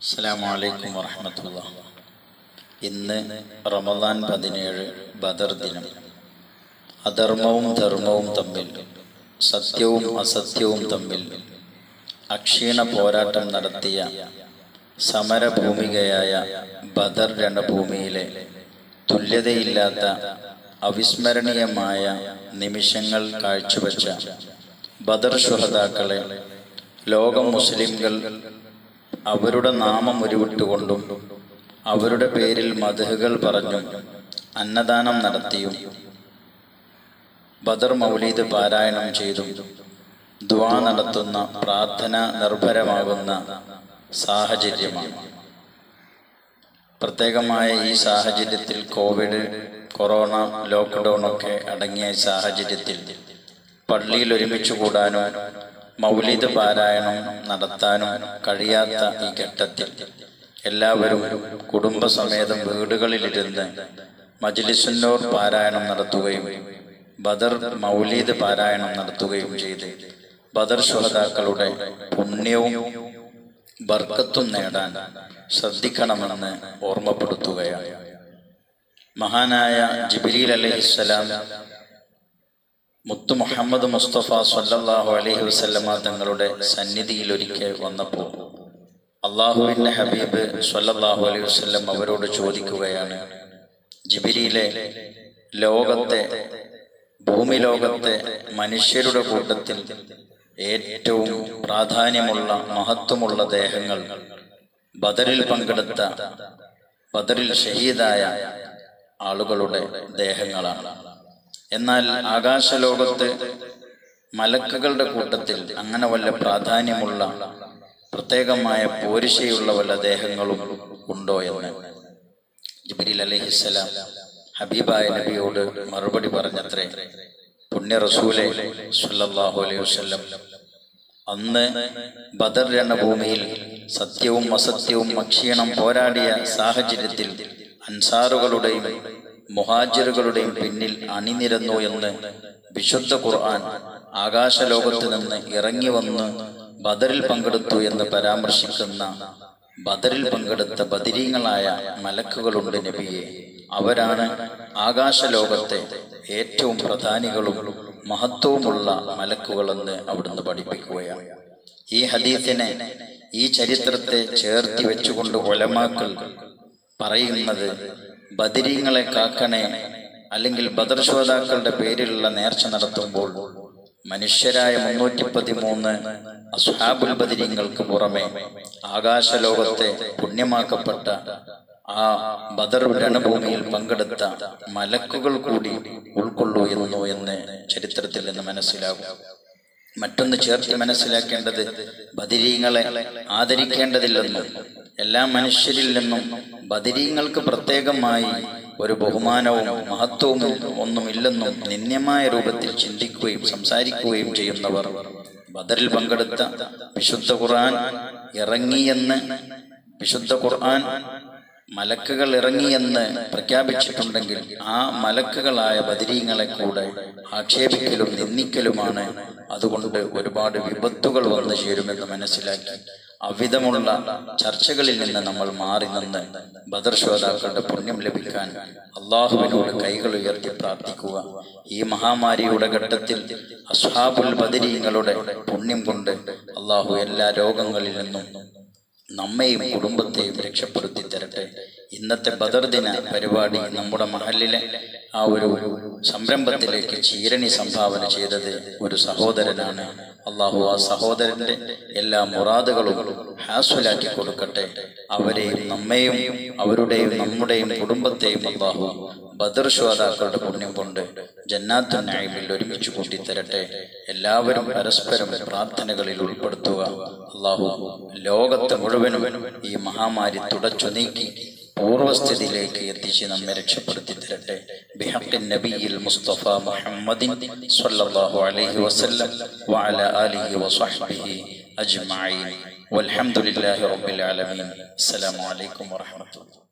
അസ്സാം വലൈക്കും വറഹമത്തുള്ള. ഇന്ന് റമദാൻ പതിനേഴ് ബദർ ദിനം. അധർമ്മവും ധർമ്മവും തമ്മിൽ സത്യവും അസത്യവും തമ്മിൽ അക്ഷീണ പോരാട്ടം നടത്തിയ സമരഭൂമികയായ ബദർ രണഭൂമിയിലെ തുല്യതയില്ലാത്ത അവിസ്മരണീയമായ നിമിഷങ്ങൾ കാഴ്ചവെച്ച ബദർ ശുഹതാക്കളെ ലോകം മുസ്ലിംകൾ അവരുടെ നാമം ഉരുവിട്ടുകൊണ്ടും അവരുടെ പേരിൽ മധുഹകൾ പറഞ്ഞും അന്നദാനം നടത്തിയും ബദർ മൗലീദ് പാരായണം ചെയ്തും ദ്വാ നടത്തുന്ന പ്രാർത്ഥന നിർഭരമാകുന്ന സാഹചര്യമാണ്. പ്രത്യേകമായ ഈ സാഹചര്യത്തിൽ കോവിഡ് കൊറോണ ലോക്ക്ഡൗൺ ഒക്കെ അടങ്ങിയ സാഹചര്യത്തിൽ പള്ളിയിൽ ഒരുമിച്ച് കൂടാനോ മൗലിദ് പാരായണം നടത്താനും കഴിയാത്ത ഈ ഘട്ടത്തിൽ എല്ലാവരും കുടുംബസമേതം വീടുകളിലിരുന്ന് മജ്ലിസുന്നൂർ പാരായണം നടത്തുകയും ബദർ മൗലീദ് പാരായണം നടത്തുകയും ചെയ്ത് ബദർ ശ്രോതാക്കളുടെ പുണ്യവും ബർക്കത്തും നേടാൻ ശ്രദ്ധിക്കണമെന്ന് ഓർമ്മപ്പെടുത്തുകയാണ്. മഹാനായ ജിബിലി അലഹിസ്സലാം മുത്തു മുഹമ്മദ് മുസ്തഫ സല്ലാഹു അലഹി വസല്ലമ തങ്ങളുടെ സന്നിധിയിൽ ഒരിക്കൽ വന്നപ്പോൾ അള്ളാഹുവിന്റെ ഹബീബ് സല്ലാഹു അലൈഹി വസല്ലം അവരോട് ചോദിക്കുകയാണ് ജിബിരിയിലെ ലോകത്തെ ഭൂമി ലോകത്തെ മനുഷ്യരുടെ കൂട്ടത്തിൽ ഏറ്റവും പ്രാധാന്യമുള്ള മഹത്വമുള്ള ദേഹങ്ങൾ ബദറിൽ പങ്കെടുത്ത ബദറിൽ ഷഹീദായ ആളുകളുടെ ദേഹങ്ങളാണ്. എന്നാൽ ആകാശലോകത്ത് മലക്കുകളുടെ കൂട്ടത്തിൽ അങ്ങനെ വല്ല പ്രാധാന്യമുള്ള പ്രത്യേകമായ പോരിശയുള്ള വല്ല ദേഹങ്ങളും ഉണ്ടോ എന്ന്? ജിബിരിൽ അലഹിസ്സലാം ഹബീബായ നബിയോട് മറുപടി പറഞ്ഞത്രേ പുണ്യ റസൂലെ സല്ലല്ലാഹു അലൈഹി വസ്ലം അന്ന് ബദർ രണഭൂമിയിൽ സത്യവും അസത്യവും അക്ഷീണം പോരാടിയ സാഹചര്യത്തിൽ അൻസാറുകളുടെയും മുഹാജിറുകളുടെയും പിന്നിൽ അണിനിരന്നു എന്ന് വിശുദ്ധ ഖുർആൻ ആകാശലോകത്ത് നിന്ന് ഇറങ്ങി വന്ന് ബദറിൽ പങ്കെടുത്തു എന്ന് പരാമർശിക്കുന്ന ബദറിൽ പങ്കെടുത്ത ബദിരീങ്ങളായ മലക്കുകളുണ്ട് നബിയെ. അവരാണ് ആകാശലോകത്തെ ഏറ്റവും പ്രധാനികളും മഹത്വവുമുള്ള മലക്കുകളെന്ന് അവിടുന്ന് പഠിപ്പിക്കുകയാണ്. ഈ ഹദീസിനെ ഈ ചരിത്രത്തെ ചേർത്തി വെച്ചുകൊണ്ട് ഒലമാക്കൾ പറയുന്നത് ബദിരീങ്ങളെ കാക്കണേ അല്ലെങ്കിൽ ബദർ ശ്രോതാക്കളുടെ പേരിലുള്ള നേർച്ച നടത്തുമ്പോൾ മനുഷ്യരായ മുന്നൂറ്റി പതിമൂന്ന് അസ്ഹാബുൽ ബദിരീങ്ങൾക്ക് പുറമെ ആകാശലോകത്തെ പുണ്യമാക്കപ്പെട്ട ആ ബദർ രണഭൂമിയിൽ പങ്കെടുത്ത മലക്കുകൾ കൂടി ഉൾക്കൊള്ളൂ എന്നു എന്ന് ചരിത്രത്തിൽ നിന്ന് മനസ്സിലാകും. മറ്റൊന്ന് ചേർത്ത് മനസ്സിലാക്കേണ്ടത് ബദിരീങ്ങളെ ആദരിക്കേണ്ടതില്ലെന്നും എല്ലാ മനുഷ്യരിൽ നിന്നും ബദിരീങ്ങൾക്ക് പ്രത്യേകമായി ഒരു ബഹുമാനവും മഹത്വവും ഒന്നുമില്ലെന്നും നിന്ദ്യമായ രൂപത്തിൽ ചിന്തിക്കുകയും സംസാരിക്കുകയും ചെയ്യുന്നവർ ബദറിൽ പങ്കെടുത്ത വിശുദ്ധ ഖുർആൻ ഇറങ്ങിയെന്ന് വിശുദ്ധ ഖുർആൻ മലക്കുകൾ ഇറങ്ങിയെന്ന് പ്രഖ്യാപിച്ചിട്ടുണ്ടെങ്കിൽ ആ മലക്കുകളായ ബദരീങ്ങളെ കൂടെ ആക്ഷേപിക്കലും നിന്ദിക്കലുമാണ്. അതുകൊണ്ട് ഒരുപാട് വിപത്തുകൾ വന്നു ചേരുമെന്ന് മനസ്സിലാക്കി അവിധമുള്ള ചർച്ചകളിൽ നിന്ന് നമ്മൾ മാറി നിന്ന് ബദർ പുണ്യം ലഭിക്കാൻ അള്ളാഹുവിനോട് കൈകൾ ഉയർത്തി പ്രാർത്ഥിക്കുക. ഈ മഹാമാരിയുടെ ഘട്ടത്തിൽ അസ്ഹാബുൽ ബദരീങ്ങളുടെ പുണ്യം കൊണ്ട് അള്ളാഹു എല്ലാ രോഗങ്ങളിൽ നിന്നും നമ്മയും കുടുംബത്തെയും രക്ഷപ്പെടുത്തി തരട്ടെ. ഇന്നത്തെ ബദർ ദിന പരിപാടി നമ്മുടെ മഹലിലെ ആ ഒരു സംരംഭത്തിലേക്ക് ചീരണി സംഭാവന ചെയ്തത് ഒരു സഹോദരനാണ് അള്ളാഹു ആ സഹോദരന്റെ എല്ലാ മുറാദുകളും ഹാസ്വലാക്കി കൊടുക്കട്ടെ. അവരെയും നമ്മെയും അവരുടെയും നമ്മുടെയും കുടുംബത്തെയും അള്ളാഹു ബദർ ശ്രോതാക്കളുടെ പുണ്യം കൊണ്ട് ജന്നാത്തു നായിമിൽ ഒരുമിച്ച് കൂട്ടിത്തരട്ടെ. എല്ലാവരും പരസ്പരം പ്രാർത്ഥനകളിൽ ഉൾപ്പെടുത്തുക. അള്ളാഹു ലോകത്തെ മുഴുവനും ഈ മഹാമാരി തുടച്ചു നീക്കി പൂർവസ്ഥിതിയിലേക്ക് എത്തിച്ച് നമ്മെ രക്ഷപ്പെടുത്തി തരട്ടെ بحق النبي المصطفى محمد صلى الله عليه وسلم وعلى آله وصحبه أجمعين. والحمد لله رب العالمين. السلام عليكم ورحمة الله.